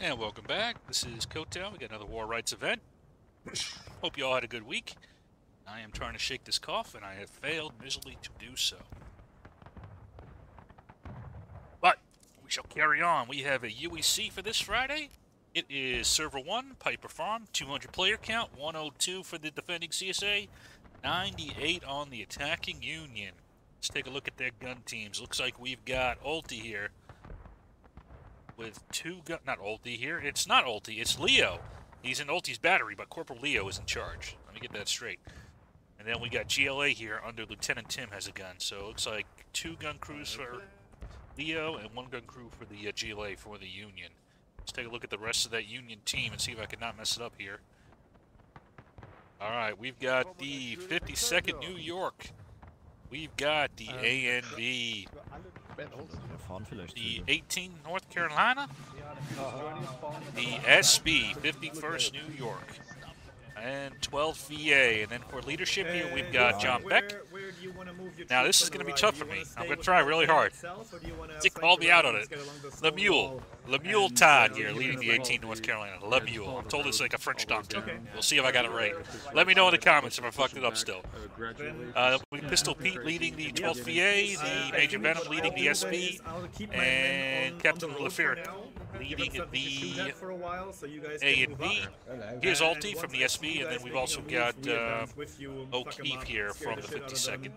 And welcome back. This is Kotow. We got another War Rights event. Hope you all had a good week. I am trying to shake this cough, and I have failed miserably to do so. But we shall carry on. We have a UEC for this Friday. It is Server 1, Piper Farm, 200 player count, 102 for the defending CSA, 98 on the attacking Union. Let's take a look at their gun teams. Looks like we've got Ulti here with two gun. Not Ulti here. It's not Ulti. It's Leo. He's in Ulti's battery, but Corporal Leo is in charge. Let me get that straight. And then we got GLA here under Lieutenant Tim has a gun. So it looks like two gun crews for Leo and one gun crew for the uh, GLA for the Union. Let's take a look at the rest of that Union team and see if I can not mess it up here. All right, we've got the 52nd New York. We've got the ANV. The 18 North Carolina. The SB 51st New York and 12 VA. And then for leadership here, we've got John Beck. Now, this is going to be tough for me. I'm going to try really hard. Dick called me out on it. Lemuel. Lemuel Todd here, leading the 18 North Carolina. Lemuel. I'm told it's like a French doctor. We'll see if I got it right. Let me know in the comments if I fucked it up still. Uh, uh Pistol Pete leading the 12th VA, the Major Venom leading the SB, and Captain LaFerric leading the A and V. Here's Alti from the SB, and then we've also got uh, O'Keefe here from the 52nd.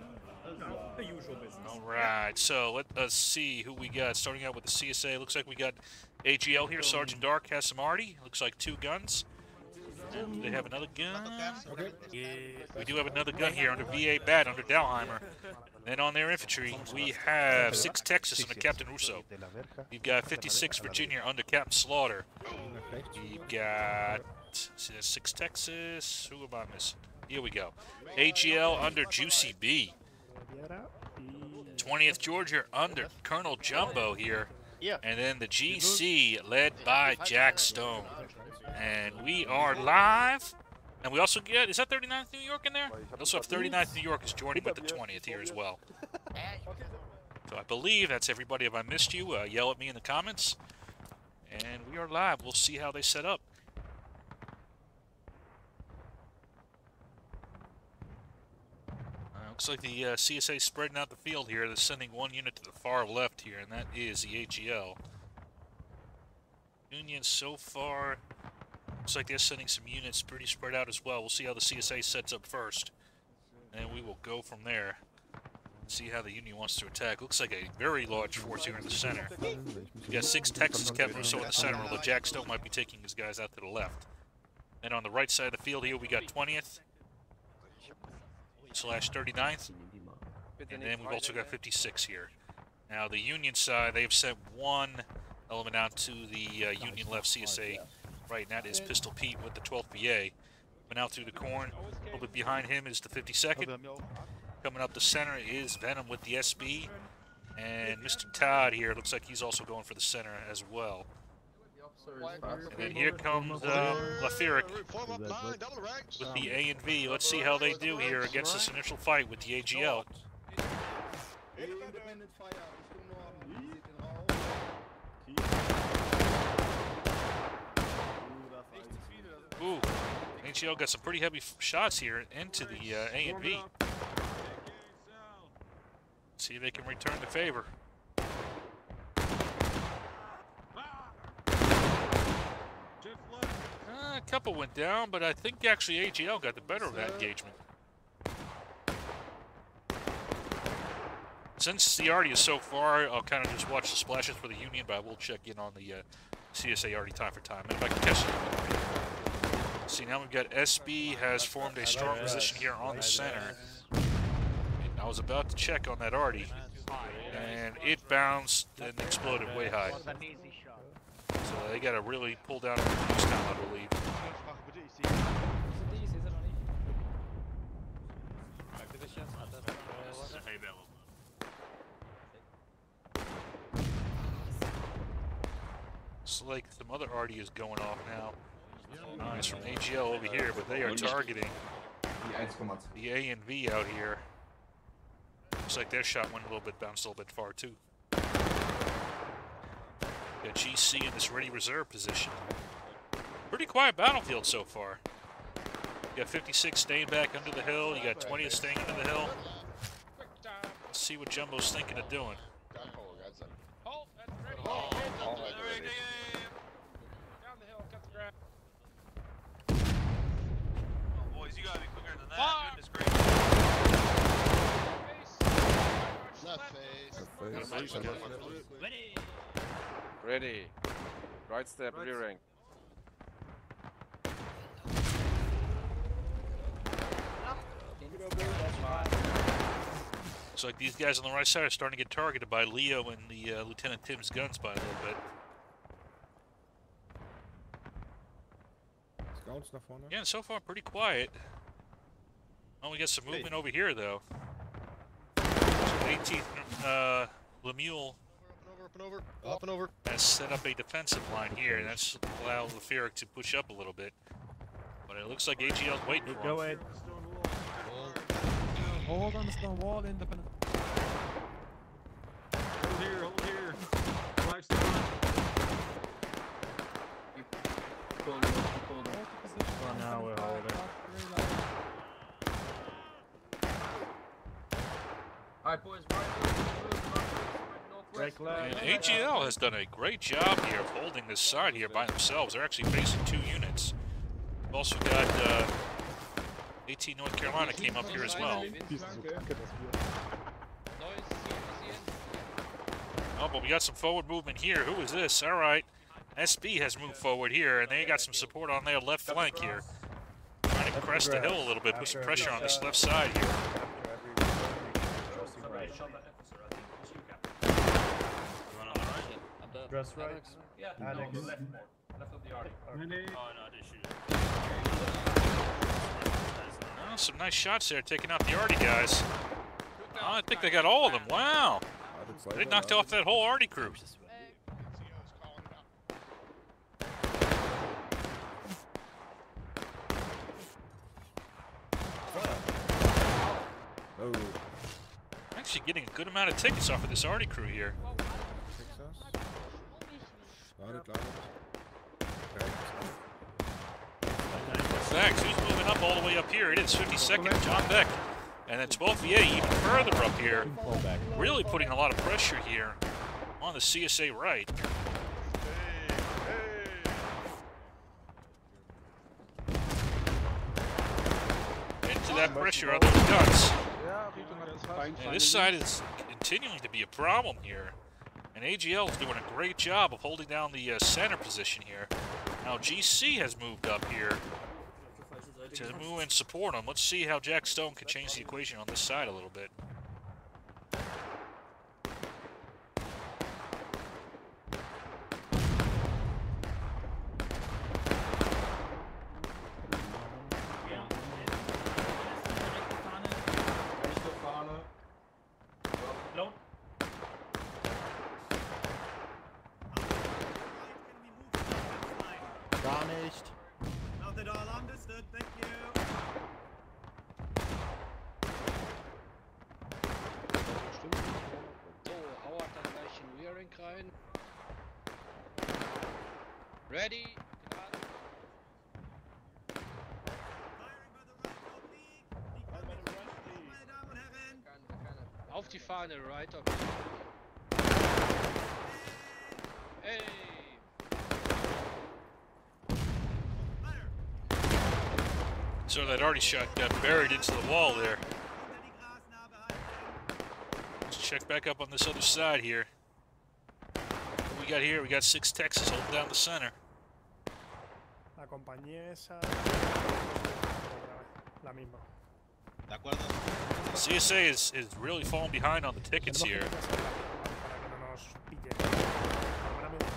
All right, so let us see who we got. Starting out with the CSA, looks like we got AGL here. Sergeant Dark has some arty. Looks like two guns. Do they have another gun? Okay. Yeah, we do have another gun here under VA Bat under Dalheimer. Then on their infantry, we have 6 Texas under Captain Russo. We've got 56 Virginia under Captain Slaughter. We've got 6 Texas. Who am I missing? Here we go. AGL under Juicy B. 20th Georgia under Colonel Jumbo here. And then the GC led by Jack Stone. And we are live. And we also get, is that 39th New York in there? We also have 39th New York is joining with the 20th here as well. So I believe that's everybody. If I missed you, uh, yell at me in the comments. And we are live. We'll see how they set up. Uh, looks like the uh, CSA spreading out the field here. They're sending one unit to the far left here, and that is the AGL. Union so far looks like they're sending some units pretty spread out as well. We'll see how the CSA sets up first, and we will go from there. See how the Union wants to attack. Looks like a very large force here in the center. We got six Texas Captain Russo in the center, although Jack still might be taking his guys out to the left. And on the right side of the field here, we got 20th slash 39th. And then we've also got 56 here. Now, the Union side, they've sent one element out to the uh, Union left CSA right, and that is Pistol Pete with the 12th VA. Went out through the corn. A little bit behind him is the 52nd. Coming up the center is Venom with the SB. And Mr. Todd here, looks like he's also going for the center as well. And then here comes uh, Laferic with the A and V. Let's see how they do here against this initial fight with the AGL. Ooh, AGL got some pretty heavy shots here into the uh, A and V. See if they can return the favor. Uh, a couple went down, but I think actually AGL got the better of that engagement. Since the arty is so far, I'll kind of just watch the splashes for the Union, but I will check in on the uh, CSA arty time for time, if I can catch it. See, now we've got SB has formed a strong position here on the center. I was about to check on that arty, and it bounced and exploded way high. So they got to really pull down boost time, I believe. Looks like some other arty is going off now. Nice from AGL over here, but they are targeting the A and V out here. Looks like their shot went a little bit, bounced a little bit far too. Got GC in this ready reserve position. Pretty quiet battlefield so far. You got 56 staying back under the hill. You got 20 staying under the hill. Let's see what Jumbo's thinking of doing. Boys, you gotta be quicker than that. Goodness gracious. Left face. Ready. Right step, rear rearing. Looks like these guys on the right side are starting to get targeted by Leo and the uh, Lieutenant Tim's guns by a little bit. Scouts nach vorne. Yeah, so far pretty quiet. Oh, we got some movement over here though. So 18th uh, Lemuel Up and over, up and over. has set up a defensive line here, and that's allowed LeFeric to push up a little bit. But it looks like AGL's waiting for him. Go ahead. Hold on the stone wall, independent. Hold here, hold here. Black stone. Oh, now we're holding. Alright, boys, right, Break And. AGL has done a great job here of holding this side here by themselves. They're actually facing two units. We've also got uh, 18 North Carolina came up here as well. Oh, but we got some forward movement here. Who is this? All right. SB has moved forward here, and they got some support on their left flank here. Trying to crest the hill a little bit, put some pressure on this left side here. Dress right. Alex. Ready. Oh, some nice shots there, taking out the Arty guys. Oh, I think they got all of them. Wow. They knocked off that whole Arty crew. Oh, Actually getting a good amount of tickets off of this Arty crew here. Fix us. Ladet, ladet. Okay. Thanks. Who's moving up all the way up here? It is 52nd, John Beck. And then 12 VA even further up here. Really putting a lot of pressure here on the CSA right. Into that pressure on those guns. Yeah, this side is continuing to be a problem here. And AGL is doing a great job of holding down the uh, center position here. Now GC has moved up here to move and support him. Let's see how Jack Stone can change the equation on this side a little bit. Gar nicht. Noted all understood, thank you. So, Howard dann gleich in Rearing rein. Ready. Gerade. Firing by the right oblique. Die Kondition, meine Damen und Herren. Keine, keine. Auf die Fahne, right of. Hey. So that already shot got buried into the wall there. Hinter die Grasnarbe halten. Let's check back up on this other side here. What we got here? We got six Texas holding down the center. La compañía esa. La misma. De acuerdo. CSA is, is really falling behind on the tickets here. que hacer para que no nos pillen. Ahora mismo.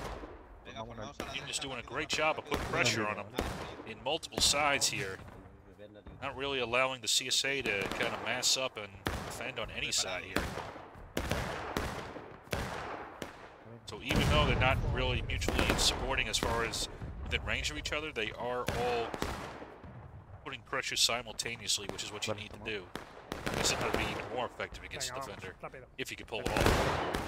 Venga, pues vamos a la Team just doing a great job of putting pressure on them in multiple sides here. Not really allowing the CSA to kind of mass up and defend on any side here. So even though they're not really mutually supporting as far as within range of each other, they are all putting pressure simultaneously, which is what you need to do. This is going to be even more effective against the defender if you can pull it off.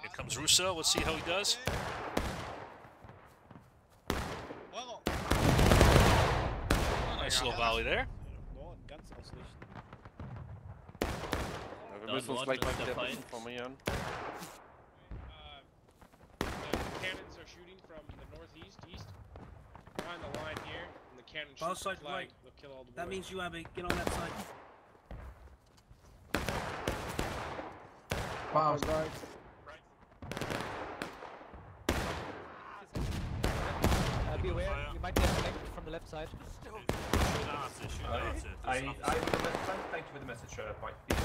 Here Comes Russo. Let's see how he does. Nice little volley there. Norden, ganz ausrichten. Ja, wir Da müssen uns gleich mal wieder Feind. formieren. Cannons are shooting from the northeast, east. Behind the line here, and the cannon Both shoots the flag. right. They'll kill all the That means you have a get on that side. Uh, be aware, you might get connected from the left side. I, I would thank, thank you for the message, uh, Mike. Because,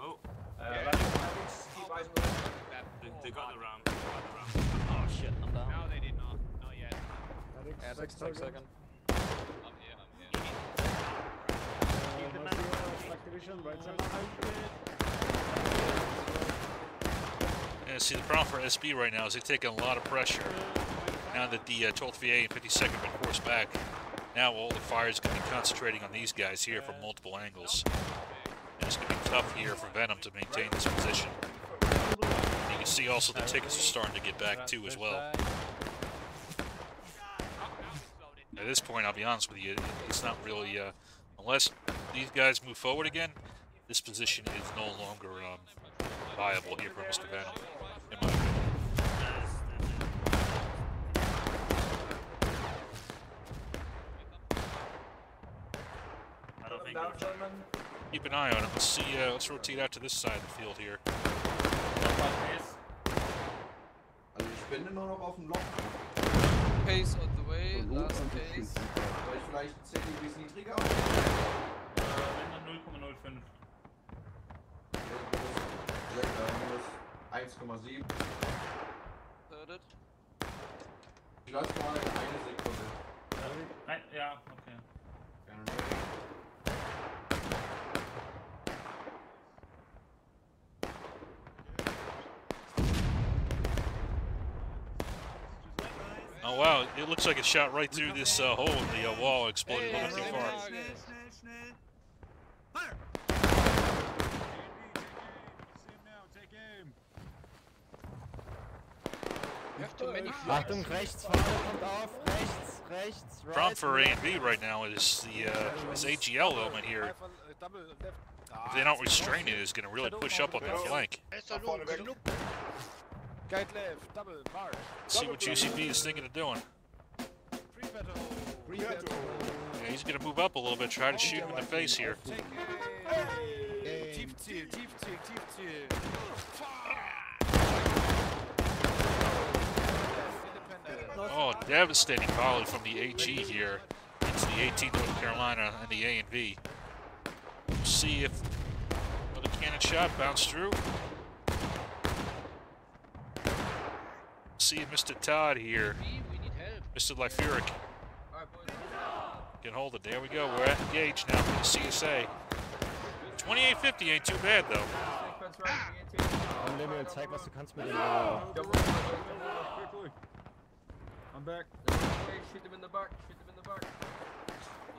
Oh, uh, that is, that is, keep eyes on they, they got the ram. They got the ram. Oh shit, I'm down. No, they did not. Not yet. Yeah, six, six second. I'm here, I'm here. Yeah, see, the problem for SB right now is they're taking a lot of pressure. Now that the uh, 12th VA and 52nd have been forced back, now all the fire is going to be concentrating on these guys here from multiple angles. And it's going to be tough here for Venom to maintain this position. And you can see also the tickets are starting to get back too as well. At this point, I'll be honest with you, it's not really, uh, unless these guys move forward again, this position is no longer um, viable here for Mr. Venom. In my opinion. I don't think down, we're gentlemen. Keep an eye on him. Let's see. Uh, let's rotate out to this side of the field here. Also ich bin nur noch auf dem Loch. Pace the way, last pace. Soll ich vielleicht CDBs niedriger? Äh, wenn dann 0,05. Vielleicht äh, minus 1,7. Thirded. Ich lasse mal eine Sekunde. Nein, ja, okay. Gerne. Oh wow! It looks like it shot right through this uh, hole in the uh, wall. and Exploded a little too far. Have too many flags. Achtung, rechts, vorne kommt auf, rechts, rechts, right. Problem for A and V right now is the uh, this AGL element here. If they don't restrain it, it, is going to really push up on that flank. Guide left, double, march. Let's see what UCP is thinking of doing. Free battle. Free battle. Yeah, he's going to move up a little bit, try to shoot him in the face here. Oh, devastating volley from the AG here into the 18th North Carolina and the A and V. We'll see if another cannon shot bounced through. See Mr. Todd here, B, we need help. Mr. Lyfuric, can hold it. There we go. We're at engaged now for the CSA. 2850 ain't too bad though. Komm, Lemuel, zeig, was du kannst mit dem I'm back. Shoot them in the back, shoot them in the back.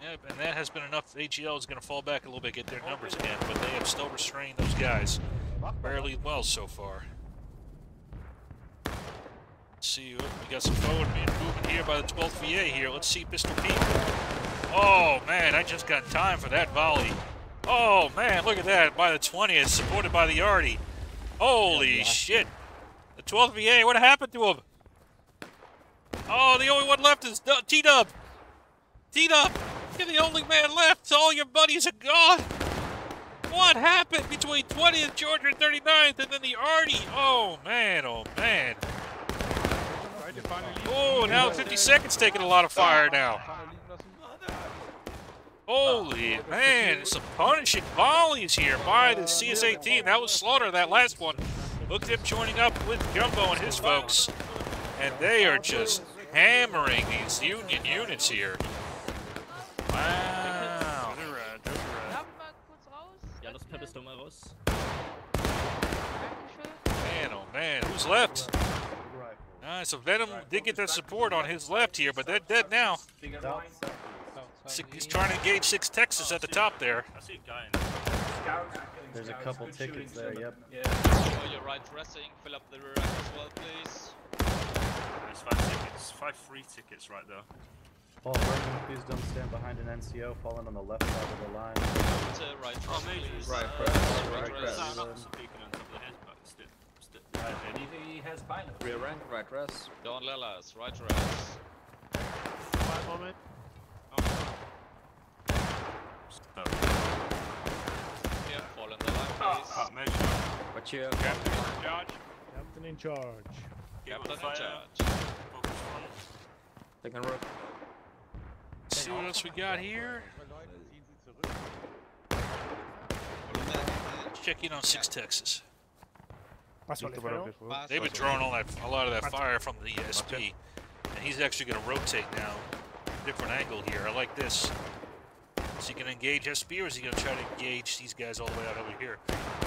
Yeah, and that has been enough. AGL is going to fall back a little bit, get their numbers again, but they have still restrained those guys fairly well so far. Let's see, we got some forward movement here by the 12th VA here. Let's see Pistol Pete. Oh, man, I just got time for that volley. Oh, man, look at that. By the 20th, supported by the Artie. Holy shit. The 12th VA, what happened to him? Oh, the only one left is T-Dub. T-Dub, you're the only man left. All your buddies are gone. What happened between 20th, Georgia, and 39th, and then the Artie? Oh, man, oh, man. Oh, now 50 seconds taking a lot of fire now. Holy man, some punishing volleys here by the CSA team. That was Slaughter, that last one. Look at him joining up with Jumbo and his folks. And they are just hammering these Union units here. Wow. Ja, das peppest du mal raus. Man, oh man, who's left? Ah, so Venom did get that support on his left here, but they're dead now. Bigger He's trying to engage 6 Texas at the top there. I see a guy in Scouts, There's a couple tickets there, yep. Yeah. Oh, you're right dressing. Fill up the rear as well, please. There's five tickets. Five free tickets right there. Paul Bergman, please don't stand behind an NCO falling on the left side of the line. To right dress, please. Right Uh, press, right right dress. press. No, not so beacon on top of the head, but still. still. Right, he, he has binary. Rear rank, right rest. Don Lellas, right dress. Five moment. So, Here, fall in the line, ah, please. Ah, cut measure. Watch your Captain in charge. Captain in charge. Get Captain on in charge. Focus front. second rope. See what else we got here. Check in on Six Texas. Paso al. They've been drawing all that, a lot of that fire from the SB, and he's actually going to rotate now, different angle here. I like this. Is he going to engage SB, or is he going to try to engage these guys all the way out over here?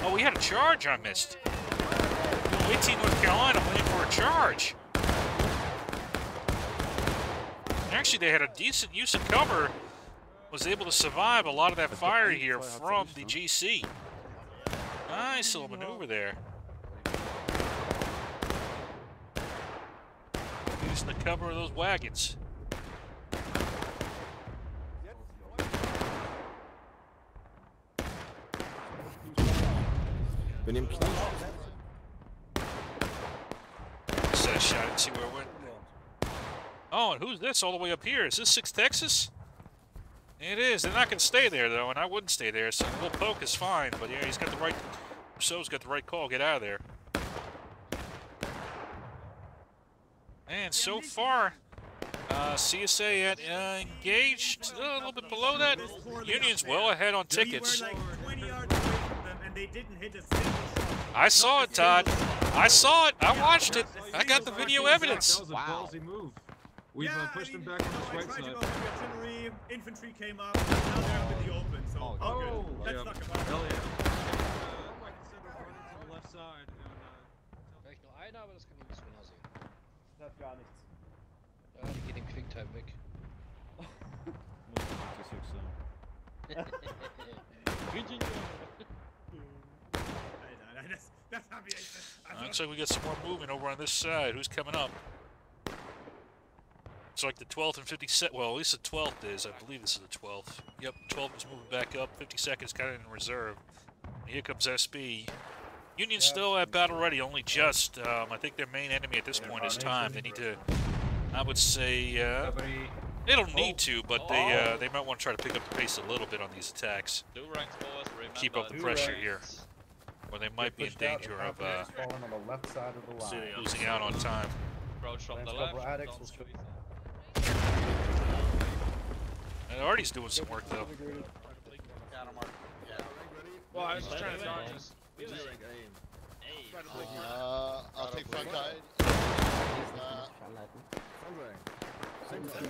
Oh, we had a charge I missed. 18 North Carolina waiting for a charge. Actually, they had a decent use of cover. Was able to survive a lot of that fire here from the GC. Nice little maneuver there. The cover of those wagons. Bin im Knie. Set a shot and see where it went. Oh, and who's this all the way up here? Is this 6 Texas? It is. They're not going to stay there, though, and I wouldn't stay there. So a little poke is fine, but yeah, he's got the right... Russo's got the right call. Get out of there. And so far, uh, CSA at uh, engaged uh, a little bit below that. Union's well ahead on tickets. We were like 20 yards away from them, and they didn't hit a single shot. I saw it, Todd. I saw it. I watched it. I got the video evidence. That was a ballsy move. We've yeah, uh, pushed I mean, them back on no, his I right tried to side. go for the artillery, infantry came up, and now they're up in the open, so Oh, all oh, good. Let's yeah. talk about Hell it. Vielleicht nur einer, aber das kann ich nicht so genau sehen. Das hat gar nichts. Ja, die geht den Quicktime weg. Alter, das, das hab ich echt... Also, Looks like we got some more movement over on this side. Who's coming up? It's like the 12th and 52nd. Well, at least the 12th is. I believe this is the 12th. Yep, 12th is moving back up. 50 seconds kind of in reserve. And here comes SB. Union's still at battle ready, only just. Um, I think their main enemy at this point is time. They need to, I would say, uh, they don't need to, but they uh, they might want to try to pick up the pace a little bit on these attacks. Two ranks forward, remember. Keep up the pressure here. Or they might be in danger of uh, confidence falling on the left side of the line. losing out on time. Approach from Lance the left. Corporal Addicts don't will squeeze show- in. And Artie's doing some work though. Well, I was just trying to dodge this. Uh, I'll take front guide. Uh, Same time.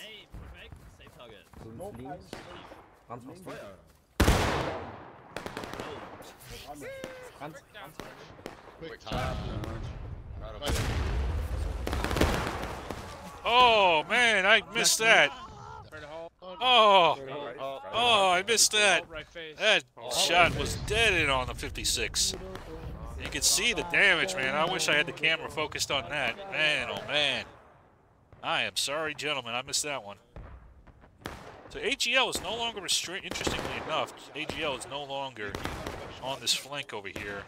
Ey, perfekt. Safe target. Fünf links. Franz, machst du? Feuer. Franz, quick time. Oh man, I missed that. Try to. Oh, Oh, oh, I missed that. hold right face. That shot was dead in on the 56. You can see the damage, man. I wish I had the camera focused on that. Man, oh man. I am sorry, gentlemen. I missed that one. So AGL is no longer restrained. Interestingly enough, AGL is no longer on this flank over here.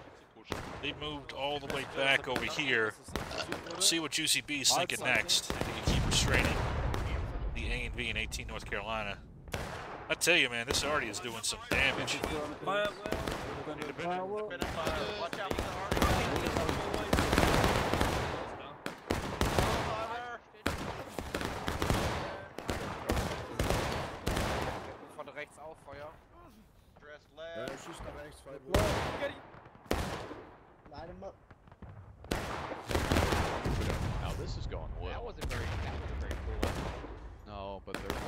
They moved all the way back over here. We'll see what UCB is thinking next. If they can keep restraining the A and V in 18 North Carolina. I tell you, man, this already is doing some damage. Von rechts auf, Feuer. Ja, schießt nach rechts, Freiburg. Line him up. Now this is going That wasn't very, that wasn't very cool. No, but they're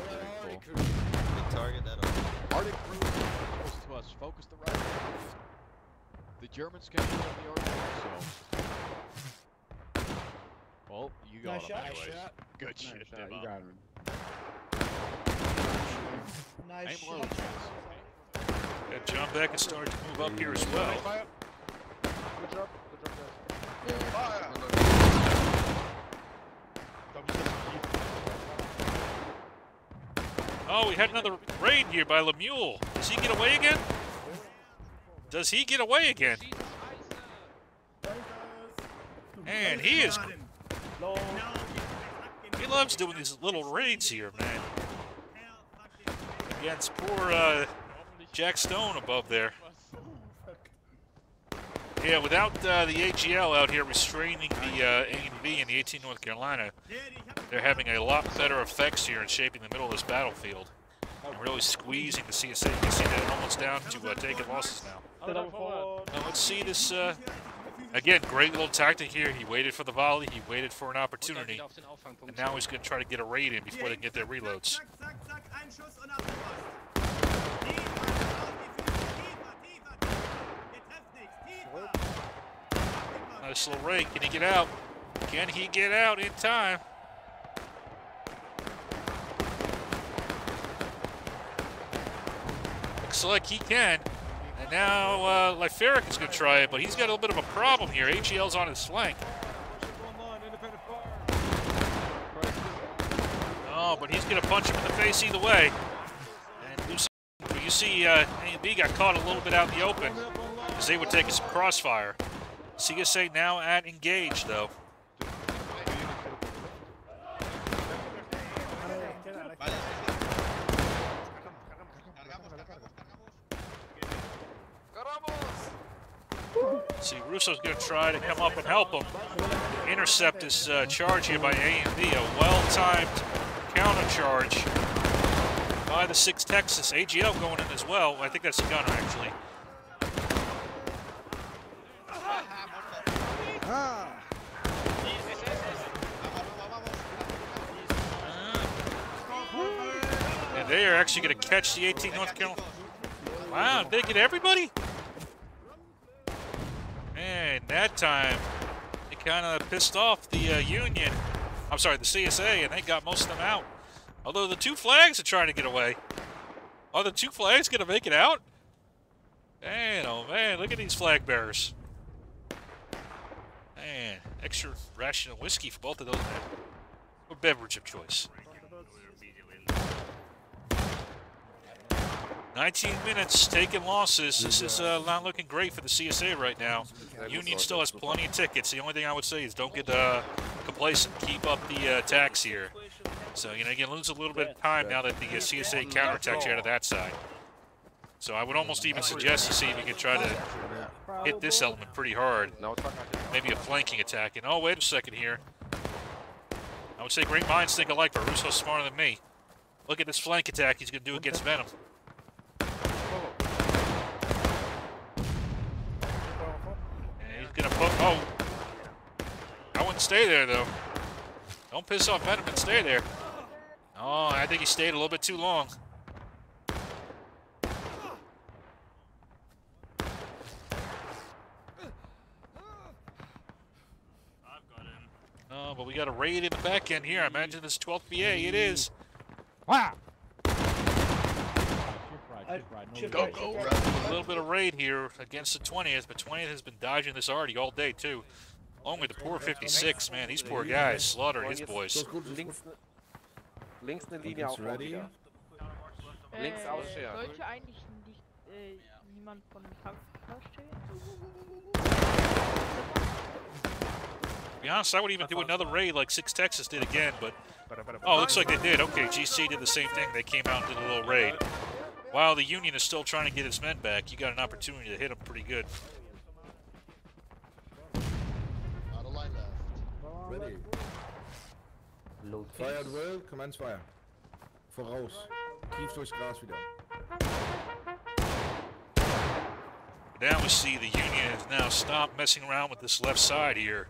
very cool. Good target that up. Arctic crew close to us. Focus the right. The Germans can shoot on the Arctic, so. Well, you got Nice him shot. anyways. Shot. Good nice shit, shot, you got him. Nice Aim shot. Chance. And John Beck is starting to move up here as well. Good job. Good job, guys. Oh, Oh, we had another raid here by Lemuel. Does he get away again? Does he get away again? Man, he is. He loves doing these little raids here, man. Against poor uh, Jack Stone above there. Yeah, without uh, the AGL out here restraining the uh, A and V in the 18 North Carolina, they're having a lot better effects here in shaping the middle of this battlefield. And really squeezing the CSA. You can see that almost down to uh, taking losses now. Now let's see this. Uh, again, great little tactic here. He waited for the volley. He waited for an opportunity. And now he's going to try to get a raid in before they can get their reloads. Nice little raid. Can he get out? Can he get out in time? Looks like he can. And now uh, is going to try it, but he's got a little bit of a problem here. AGL's on his flank. Oh, but he's going to punch him in the face either way. And Lucy, you see uh, A&B got caught a little bit out in the open as they were taking some crossfire. CSA now at engage, though. See, Russo's going to try to come up and help him intercept this uh, charge here by A&B. A well-timed counter charge by the 6 Texas. AGL going in as well. I think that's a gunner, actually. And they are actually going to catch the 18 North Carolina. Wow, did they get everybody? Man, that time, it kind of pissed off the uh, Union. I'm sorry, the CSA, and they got most of them out. Although the two flags are trying to get away. Are the two flags going to make it out? Man, oh man, look at these flag bearers. Man, extra ration of whiskey for both of those men. Or beverage of choice. 19 minutes taking losses. This is uh, not looking great for the CSA right now. Union still has plenty of tickets. The only thing I would say is don't get uh, complacent. Keep up the uh, attacks here. So, you know, you lose a little bit of time now that the uh, CSA counterattacks you out of that side. So I would almost even suggest to see if you can try to hit this element pretty hard. Maybe a flanking attack. And oh, wait a second here. I would say great minds think alike, but Russo's smarter than me. Look at this flank attack he's going to do against Venom. And he's going. Oh! I wouldn't stay there, though. Don't piss off Venom and stay there. Oh, I think he stayed a little bit too long. Oh, but we got a raid in the back end here. I imagine this 12th VA. It is. Wow. Go, go, A little bit of raid here against the 20th, but 20th has been dodging this already all day, too. Along with the poor 56, man. These poor guys slaughtering his boys. Links, links eine Linie auf wieder. Links ausscheren. Äh, sollte eigentlich nicht äh, niemand von dem To be honest, I would even do another raid like Six Texas did again, but oh, looks like they did. Okay, GC did the same thing. They came out and did a little raid. While the Union is still trying to get its men back, you got an opportunity to hit them pretty good. Out of line left. Ready. Fire at will, Commands fire. Voraus. Tief durchs Gras wieder. Now we see the Union has now stopped messing around with this left side here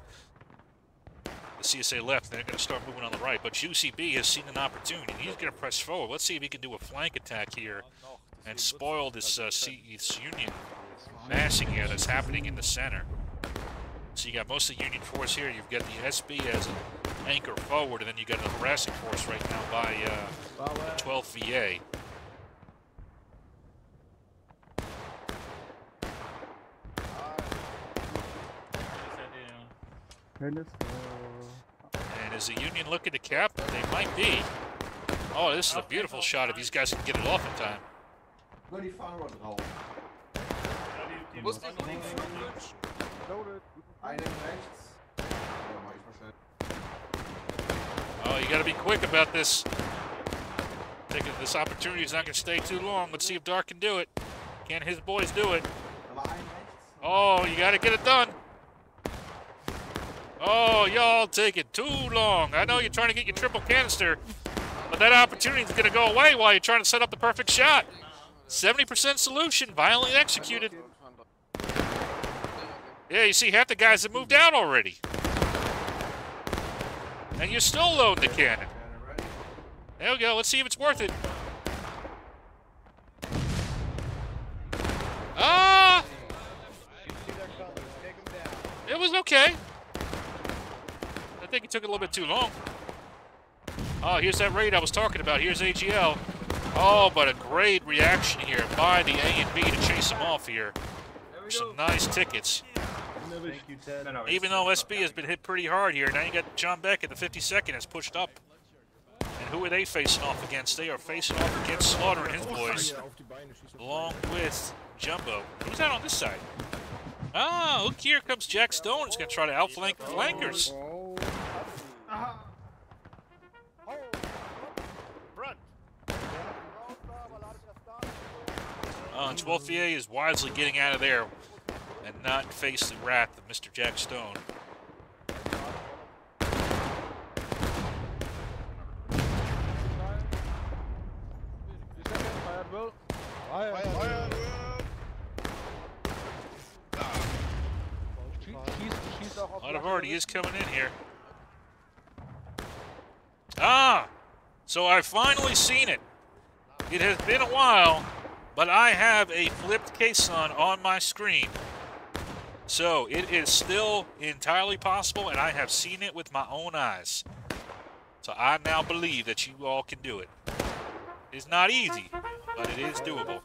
the CSA left, they're going to start moving on the right. But UCB has seen an opportunity. He's going to press forward. Let's see if he can do a flank attack here and spoil this, uh, this Union massing here that's happening in the center. So you got most of the Union force here. You've got the SB as an anchor forward, and then you got the harassing force right now by uh, the 12th VA. Goodness is the Union looking to cap? They might be. Oh, this is a beautiful shot if these guys can get it off in time. Oh, you got to be quick about this. Thinking this opportunity is not to stay too long. Let's see if Dark can do it. Can his boys do it? Oh, you got to get it done. Oh, y'all taking too long. I know you're trying to get your triple canister, but that opportunity is going to go away while you're trying to set up the perfect shot. 70% solution, violently executed. Yeah, you see half the guys have moved out already. And you're still loading the cannon. There we go. Let's see if it's worth it. Ah! It was okay. I think it took a little bit too long. Oh, here's that raid I was talking about. Here's AGL. Oh, but a great reaction here by the A and V to chase him off here. Some nice tickets. Thank you, Ted. Even though SB has been hit pretty hard here, now you got John Beck at the 52nd has pushed up. And who are they facing off against? They are facing off against Slaughter and his boys, along with Jumbo. Who's that on this side? Ah, look here comes Jack Stone. He's going to try to outflank the flankers. And 12 VA is wisely getting out of there and not face the wrath of Mr. Jack Stone. A lot of already is coming in here. Ah! So I've finally seen it. It has been a while, but I have a flipped caisson on my screen. So it is still entirely possible, and I have seen it with my own eyes. So I now believe that you all can do it. It's not easy, but it is doable.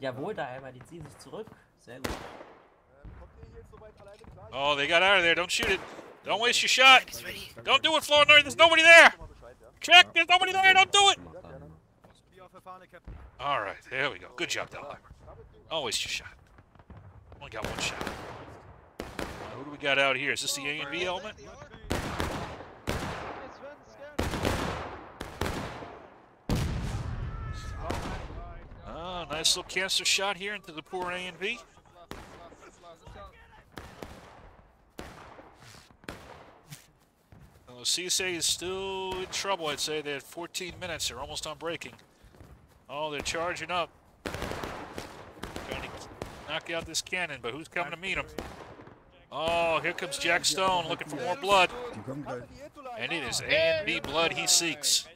Jawohl, da einmal, die ziehen sich zurück. Sehr gut. Oh, they got out of there. Don't shoot it. Don't waste your shot. Don't do it, Florida. There's nobody there. Check. There's nobody there. Don't do it. All right. There we go. Good job, Delheimer. Don't your shot. Only got one shot. Who do we got out here? Is this the A and V element? Ah, nice little canister shot here into the poor A and V. CSA is still in trouble, I'd say. They had 14 minutes. They're almost on breaking. Oh, they're charging up. Trying to knock out this cannon, but who's coming to meet them? Oh, here comes Jack Stone looking for more blood. And it is A and V blood he seeks.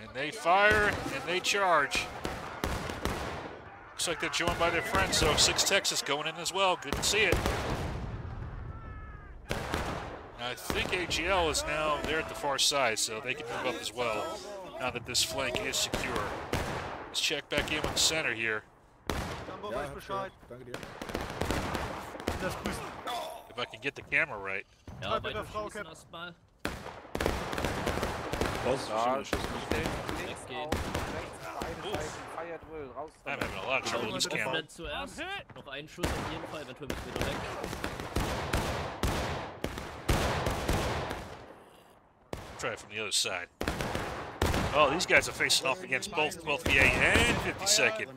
And they fire and they charge. Looks like they're joined by their friends, so Six Texas going in as well. Good to see it. I think AGL is now there at the far side, so they can move up as well now that this flank is secure. Let's check back in with the center here. If I can get the camera right. Ja, bei den Schießen erstmal. Weggehen. I'm having a lot of trouble with this camera. Öffnen zuerst. Noch einen Schuss auf jeden Fall, eventuell müssen wir wieder weg. Try it from the other side. Oh, these guys are facing off against both 12th VA and 52nd.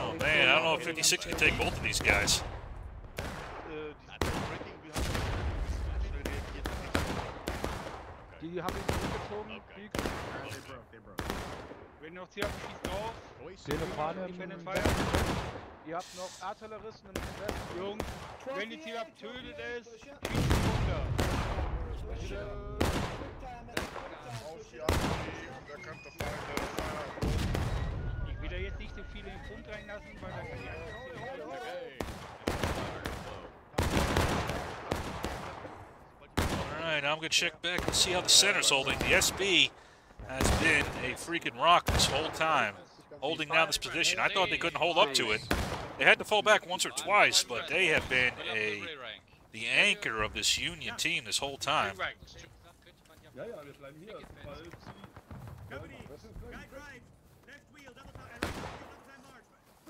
Oh, man, I don't know if 56 can take both of these guys. Die haben ihn zurückgezogen. Krieg. Wenn noch hier schießt drauf. Telefane Ich bin in Feier. Ihr habt noch Artilleristen im West. Jungs, wenn die Tier tötet es, schießt runter. Ich will da jetzt nicht so viele im Punkt reinlassen, weil da kann ich einfach I'm going to check back and see how the center's holding. The SB has been a freaking rock this whole time, holding down this position. I thought they couldn't hold up to it. They had to fall back once or twice, but they have been a the anchor of this Union team this whole time.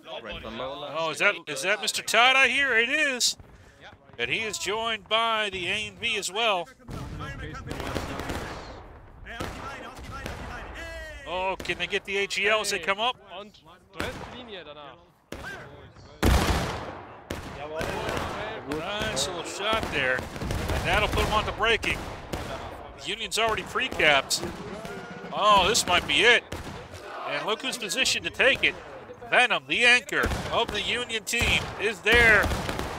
Oh, is that is that Mr. Todd I hear? It is. And he is joined by the A and V as well. Oh, can they get the AGL as they come up? Und Linie danach. Nice little shot there. And that'll put them on the braking. The Union's already pre-capped. Oh, this might be it. And look who's positioned to take it. Venom, the anchor of the Union team, is there.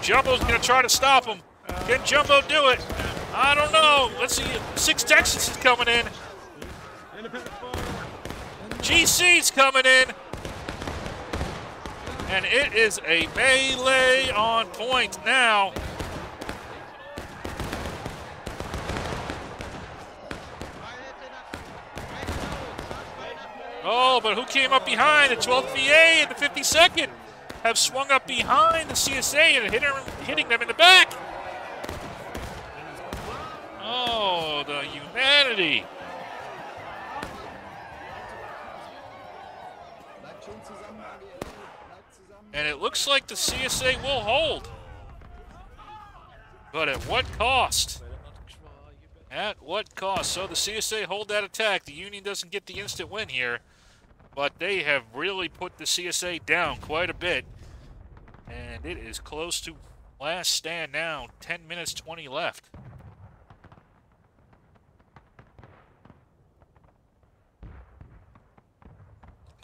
Jumbo's going to try to stop him. Can Jumbo do it? I don't know. Let's see. Six Texas is coming in. GC's coming in. And it is a melee on point now. Oh, but who came up behind? The 12th VA and the 52nd have swung up behind the CSA and hit her, hitting them in the back. Oh, the humanity. And it looks like the CSA will hold. But at what cost? At what cost? So the CSA hold that attack. The Union doesn't get the instant win here. But they have really put the CSA down quite a bit. And it is close to last stand now. 10 minutes, 20 left.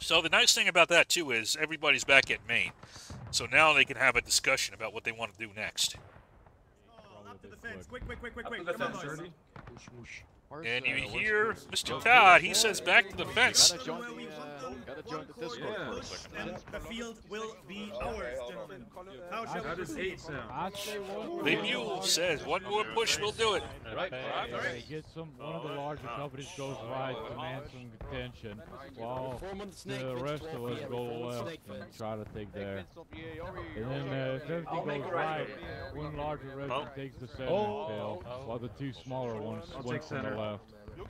So the nice thing about that, too, is everybody's back at main. So now they can have a discussion about what they want to do next. Up to the fence. Quick, quick, quick, quick, quick. Come on, boys. And you hear Mr. Todd, he says back to the fence. Gotta join the, uh, gotta join the Discord for a second. Then the field will be ours, gentlemen. How shall we proceed? Big Mule says one more push will do it. Right. Get some one of the larger companies goes right, demand some attention, while the rest of us go left and try to take there. And then uh, if everything goes right, one larger regiment takes the center tail, while the two smaller ones swing from the left.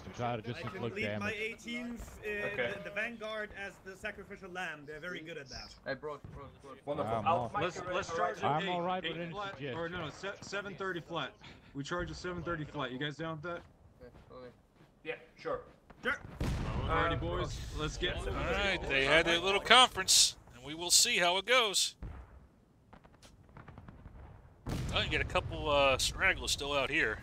And try to just I can inflict lead my damage. 18th, uh, the, the Vanguard as the sacrificial lamb. They're very good at that. I brought, bro, bro. Wonderful. I'm I'll off. Let's- let's charge alright. I'm Eight- all right with eight any flat, suggestions. Or no, se- 730 flat. We charge a 730 flat. You guys down with that? Yeah, sure. Sure. Alrighty, boys. Let's get. All right, they had a little conference, and we will see how it goes. Oh, you get a couple uh, stragglers still out here.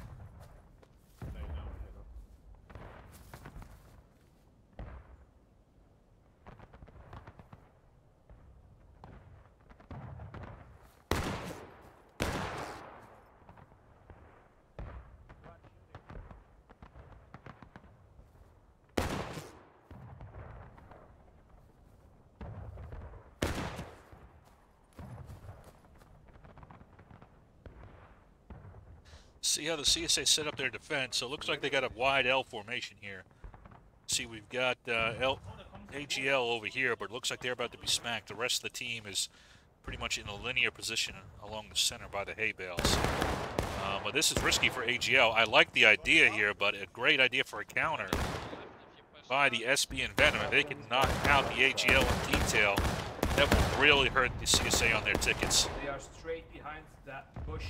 See how the CSA set up their defense. So it looks like they got a wide L formation here. See, we've got uh, L AGL over here, but it looks like they're about to be smacked. The rest of the team is pretty much in a linear position along the center by the hay bales. Uh, but this is risky for AGL. I like the idea here, but a great idea for a counter by the SB and Venom. If they can knock out the AGL in detail, that will really hurt the CSA on their tickets. Are straight behind that bush.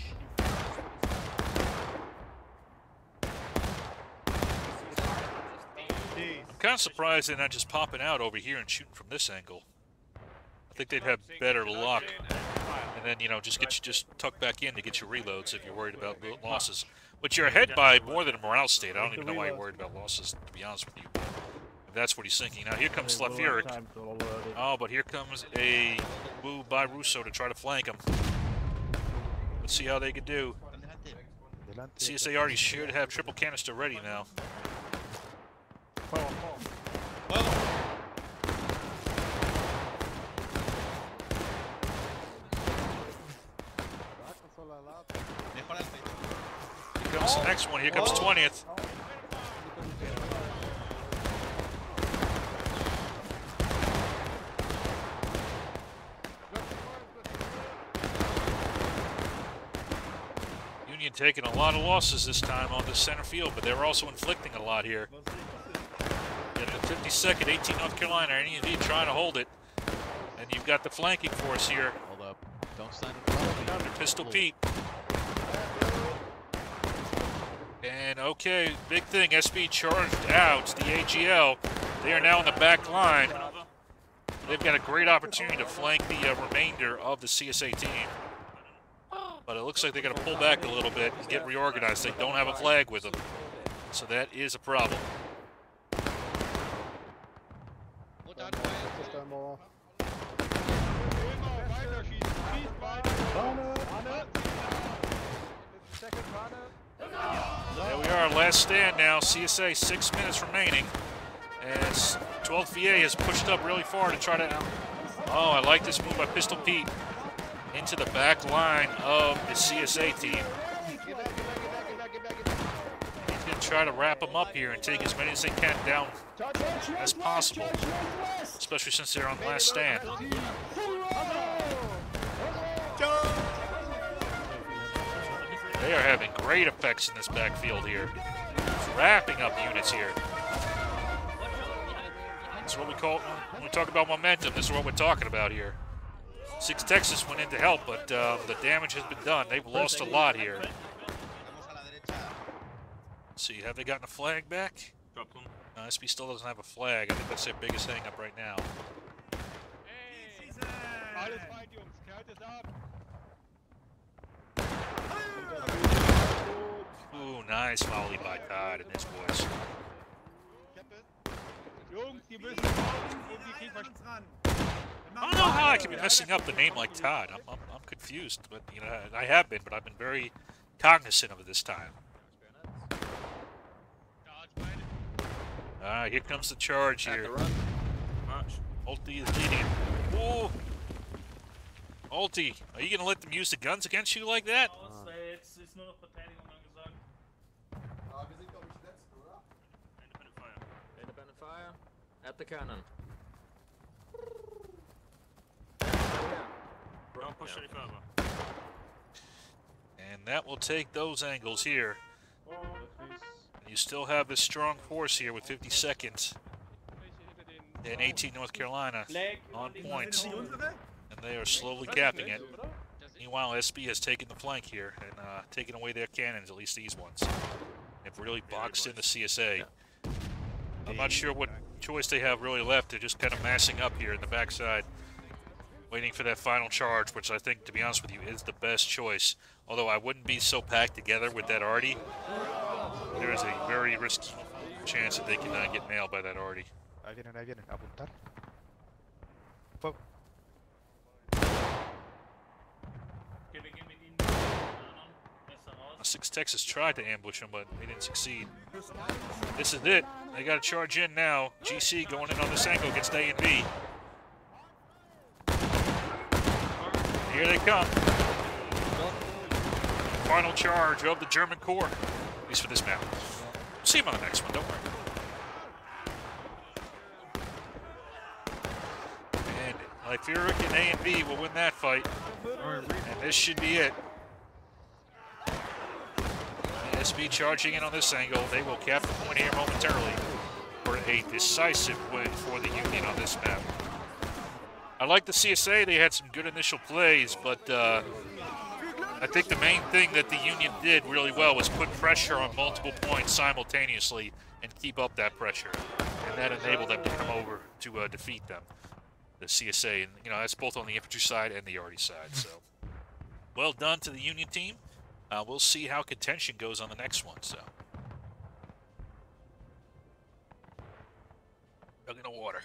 I'm kind of surprised they're not just popping out over here and shooting from this angle. I think they'd have better luck. And then, you know, just get you just tuck back in to get your reloads if you're worried about losses. But you're ahead by more than a morale state. I don't even know why you're worried about losses, to be honest with you. If that's what he's thinking. Now, here comes Slafuric. Oh, but here comes a move by Russo to try to flank him. Let's see how they can do. CSA already should have triple canister ready now. Here comes the next one. Here comes 20th. Union taking a lot of losses this time on the center field, but they were also inflicting a lot here. Getting the 52nd, 18 North Carolina, NEV trying to hold it. And you've got the flanking force here. Hold up. Don't stand in front of. Pistol Pete. And okay, big thing, SB charged out the AGL. They are now in the back line. They've got a great opportunity to flank the uh, remainder of the CSA team. But it looks like they're going to pull back a little bit and get reorganized. They don't have a flag with them. So that is a problem. There we are, last stand now. CSA, six minutes remaining. As 12th VA has pushed up really far to try to... Oh, I like this move by Pistol Pete into the back line of the CSA team. He's going to try to wrap them up here and take as many as they can down as possible, especially since they're on last stand. They are having great effects in this backfield here. Wrapping up units here. That's what we call when we talk about momentum. This is what we're talking about here. Six Texas went in to help, but uh, the damage has been done. They've lost a lot here. See, have they gotten a flag back? No, SB still doesn't have a flag. I think that's their biggest hang up right now. Ooh, nice volley by Todd and his boys. Jungs, die müssen raus und die kriegen Versp- I don't know how I can be messing up the name like Todd. I'm, I'm, I'm confused, but you know I have been, but I've been very cognizant of it this time. All right, here comes the charge here. March. Ulti is leading it. Ooh. Ulti, are you gonna let them use the guns against you like that? Jetzt ist nur noch Verteidigung angesagt. Ah, wir sind, glaube ich, letzte, oder? Independent fire. Independent fire. At the cannon. Don't push any further. And that will take those angles here. You still have this strong force here with 50 seconds. And 18 North Carolina on points. And they are slowly capping it. Meanwhile, SB has taken the flank here and uh, taken away their cannons, at least these ones. They've really boxed in the CSA. I'm not sure what choice they have really left. They're just kind of massing up here in the backside, waiting for that final charge, which I think, to be honest with you, is the best choice. Although I wouldn't be so packed together with that arty. There is a very risky chance that they cannot get nailed by that arty. I viene, I viene, apuntar. Fuck. 6 Texas tried to ambush him, but they didn't succeed. This is it. They got to charge in now. GC going in on this angle gets A and V. Here they come. Final charge of the German Corps, at least for this map. See him on the next one, don't worry. And Lyferic and A and V will win that fight. And this should be it. SB charging in on this angle. They will cap the point here momentarily for a decisive win for the Union on this map. I like the CSA. They had some good initial plays, but uh, I think the main thing that the Union did really well was put pressure on multiple points simultaneously and keep up that pressure. And that enabled them to come over to uh, defeat them, the CSA. And, you know, that's both on the infantry side and the arty side. So, well done to the Union team. Uh, we'll see how contention goes on the next one. So, jug in the water.